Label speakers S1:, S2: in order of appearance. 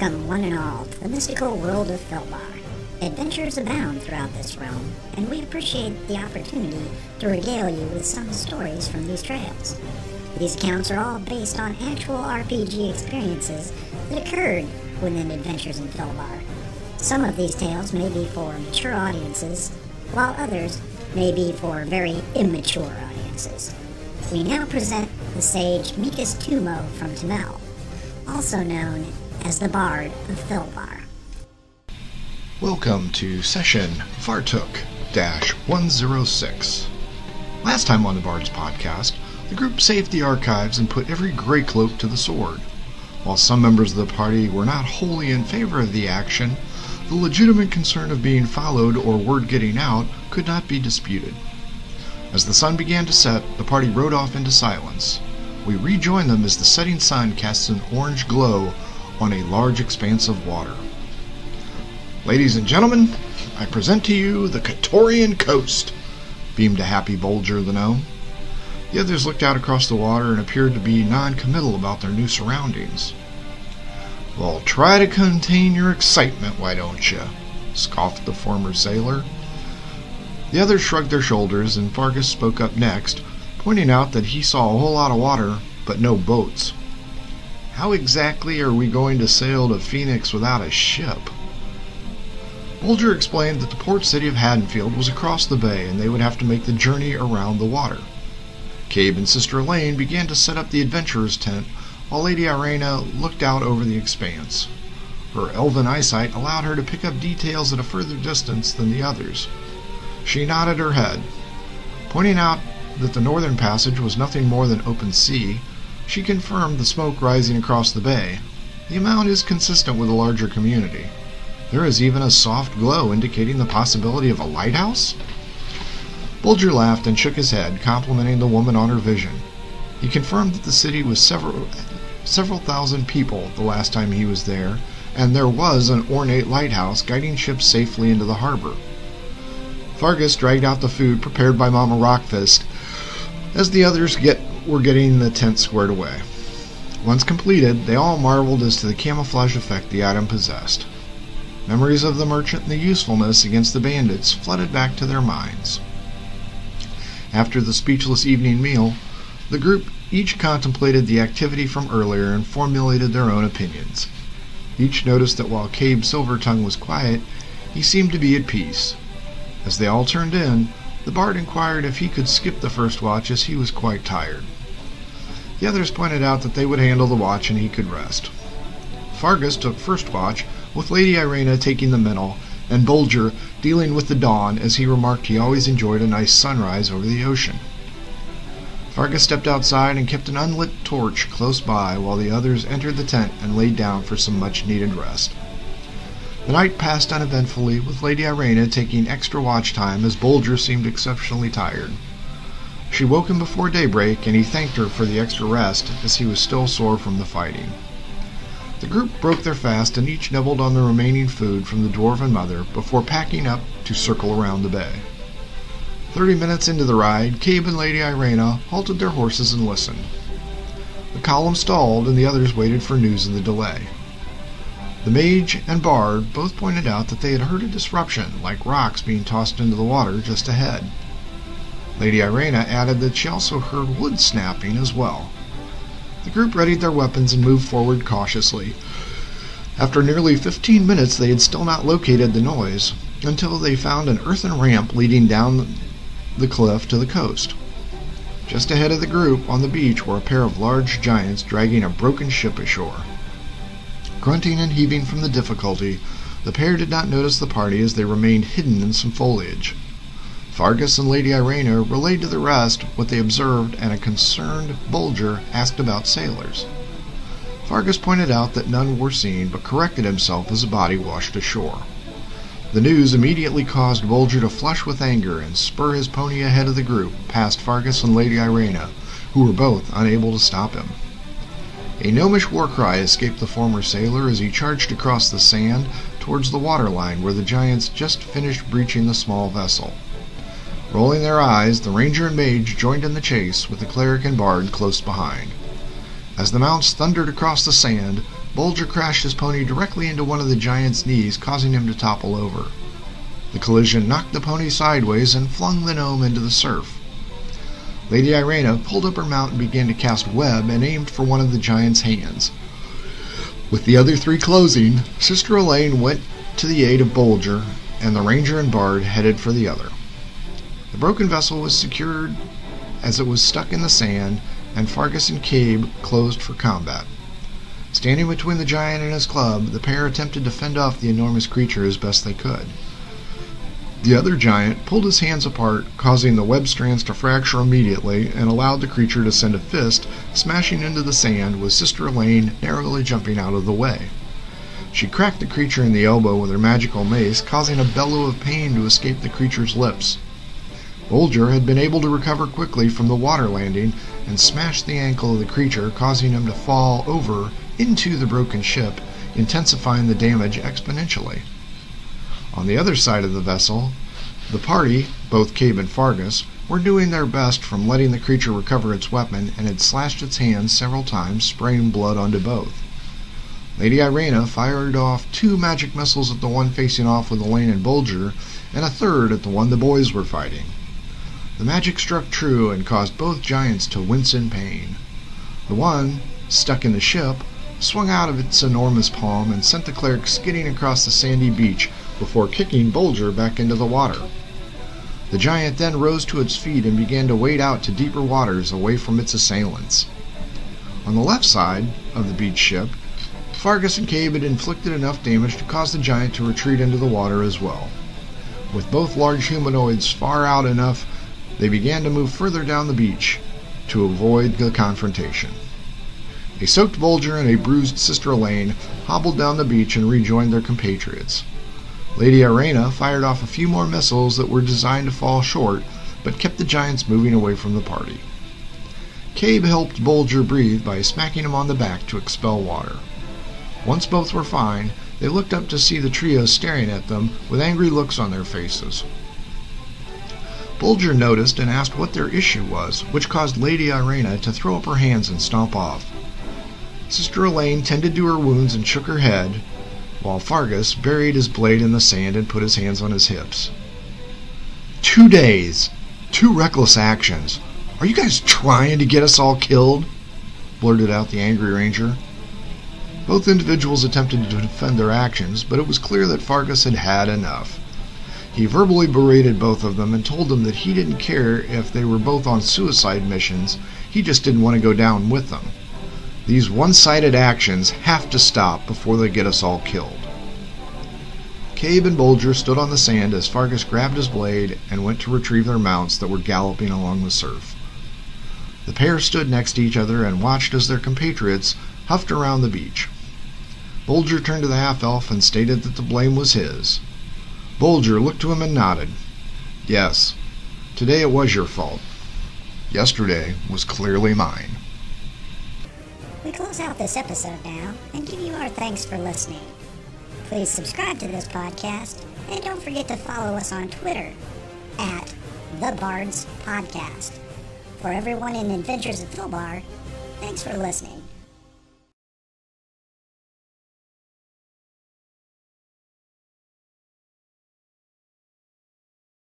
S1: Welcome, one and all, to the mystical world of Filbar. Adventures abound throughout this realm, and we appreciate the opportunity to regale you with some stories from these trails. These accounts are all based on actual RPG experiences that occurred within Adventures in Filbar. Some of these tales may be for mature audiences, while others may be for very immature audiences. We now present the sage Mikas Tumo from Tamel, also known as the Bard of Filbar.
S2: Welcome to session Fartook 106. Last time on the Bard's podcast, the group saved the archives and put every Grey Cloak to the sword. While some members of the party were not wholly in favor of the action, the legitimate concern of being followed or word getting out could not be disputed. As the sun began to set, the party rode off into silence. We rejoined them as the setting sun casts an orange glow on a large expanse of water. Ladies and gentlemen, I present to you the Katorian coast, beamed a happy Bolger the gnome. The others looked out across the water and appeared to be non-committal about their new surroundings. Well, try to contain your excitement, why don't you? scoffed the former sailor. The others shrugged their shoulders, and Fargus spoke up next, pointing out that he saw a whole lot of water, but no boats. How exactly are we going to sail to Phoenix without a ship? Bulger explained that the port city of Haddonfield was across the bay and they would have to make the journey around the water. Cabe and Sister Elaine began to set up the adventurer's tent while Lady Irena looked out over the expanse. Her elven eyesight allowed her to pick up details at a further distance than the others. She nodded her head. Pointing out that the northern passage was nothing more than open sea, she confirmed the smoke rising across the bay. The amount is consistent with a larger community. There is even a soft glow indicating the possibility of a lighthouse? Bulger laughed and shook his head, complimenting the woman on her vision. He confirmed that the city was several several thousand people the last time he was there, and there was an ornate lighthouse guiding ships safely into the harbor. Fargus dragged out the food prepared by Mama Rockfist as the others get, were getting the tent squared away. Once completed, they all marveled as to the camouflage effect the item possessed. Memories of the merchant and the usefulness against the bandits flooded back to their minds. After the speechless evening meal, the group each contemplated the activity from earlier and formulated their own opinions. Each noticed that while Cabe Silvertongue was quiet, he seemed to be at peace. As they all turned in, the bard inquired if he could skip the first watch as he was quite tired. The others pointed out that they would handle the watch and he could rest. Fargus took first watch, with Lady Irena taking the middle, and Bolger dealing with the dawn as he remarked he always enjoyed a nice sunrise over the ocean. Fargus stepped outside and kept an unlit torch close by while the others entered the tent and laid down for some much needed rest. The night passed uneventfully, with Lady Irena taking extra watch time as Bolger seemed exceptionally tired. She woke him before daybreak, and he thanked her for the extra rest as he was still sore from the fighting. The group broke their fast and each nibbled on the remaining food from the dwarven mother before packing up to circle around the bay. Thirty minutes into the ride, Cabe and Lady Irena halted their horses and listened. The column stalled, and the others waited for news of the delay. The mage and bard both pointed out that they had heard a disruption, like rocks being tossed into the water just ahead. Lady Irena added that she also heard wood snapping as well. The group readied their weapons and moved forward cautiously. After nearly fifteen minutes, they had still not located the noise until they found an earthen ramp leading down the cliff to the coast. Just ahead of the group on the beach were a pair of large giants dragging a broken ship ashore. Grunting and heaving from the difficulty, the pair did not notice the party as they remained hidden in some foliage. Fargus and Lady Irena relayed to the rest what they observed, and a concerned Bulger asked about sailors. Fargus pointed out that none were seen, but corrected himself as a body washed ashore. The news immediately caused Bulger to flush with anger and spur his pony ahead of the group, past Fargus and Lady Irena, who were both unable to stop him. A gnomish war cry escaped the former sailor as he charged across the sand towards the waterline where the giants just finished breaching the small vessel. Rolling their eyes, the ranger and mage joined in the chase, with the cleric and bard close behind. As the mounts thundered across the sand, Bulger crashed his pony directly into one of the giant's knees, causing him to topple over. The collision knocked the pony sideways and flung the gnome into the surf. Lady Irena pulled up her mount and began to cast web and aimed for one of the giant's hands. With the other three closing, Sister Elaine went to the aid of Bulger, and the ranger and bard headed for the other. The broken vessel was secured as it was stuck in the sand, and Fargus and Cabe closed for combat. Standing between the giant and his club, the pair attempted to fend off the enormous creature as best they could. The other giant pulled his hands apart, causing the web strands to fracture immediately, and allowed the creature to send a fist smashing into the sand, with Sister Elaine narrowly jumping out of the way. She cracked the creature in the elbow with her magical mace, causing a bellow of pain to escape the creature's lips. Bulger had been able to recover quickly from the water landing and smashed the ankle of the creature, causing him to fall over into the broken ship, intensifying the damage exponentially. On the other side of the vessel, the party, both Cabe and Fargus, were doing their best from letting the creature recover its weapon and had slashed its hands several times, spraying blood onto both. Lady Irena fired off two magic missiles at the one facing off with Elaine and Bulger, and a third at the one the boys were fighting. The magic struck true and caused both giants to wince in pain. The one, stuck in the ship, swung out of its enormous palm and sent the cleric skidding across the sandy beach before kicking Bulger back into the water. The giant then rose to its feet and began to wade out to deeper waters away from its assailants. On the left side of the beach ship, Fargus and Cabe had inflicted enough damage to cause the giant to retreat into the water as well. With both large humanoids far out enough, they began to move further down the beach to avoid the confrontation. A soaked Bulger and a bruised Sister Elaine hobbled down the beach and rejoined their compatriots. Lady Irena fired off a few more missiles that were designed to fall short, but kept the giants moving away from the party. Cabe helped Bulger breathe by smacking him on the back to expel water. Once both were fine, they looked up to see the trio staring at them with angry looks on their faces. Bulger noticed and asked what their issue was, which caused Lady Irena to throw up her hands and stomp off. Sister Elaine tended to her wounds and shook her head, while Fargus buried his blade in the sand and put his hands on his hips. Two days! Two reckless actions! Are you guys trying to get us all killed? blurted out the angry ranger. Both individuals attempted to defend their actions, but it was clear that Fargus had had enough. He verbally berated both of them and told them that he didn't care if they were both on suicide missions, he just didn't want to go down with them. These one sided actions have to stop before they get us all killed. Cabe and Bulger stood on the sand as Fargus grabbed his blade and went to retrieve their mounts that were galloping along the surf. The pair stood next to each other and watched as their compatriots huffed around the beach. Bulger turned to the half elf and stated that the blame was his. Bulger looked to him and nodded. Yes, today it was your fault. Yesterday was clearly mine.
S1: Out this episode now and give you our thanks for listening. Please subscribe to this podcast and don't forget to follow us on Twitter at The Bards Podcast. For everyone in Adventures of Filbar, thanks for listening.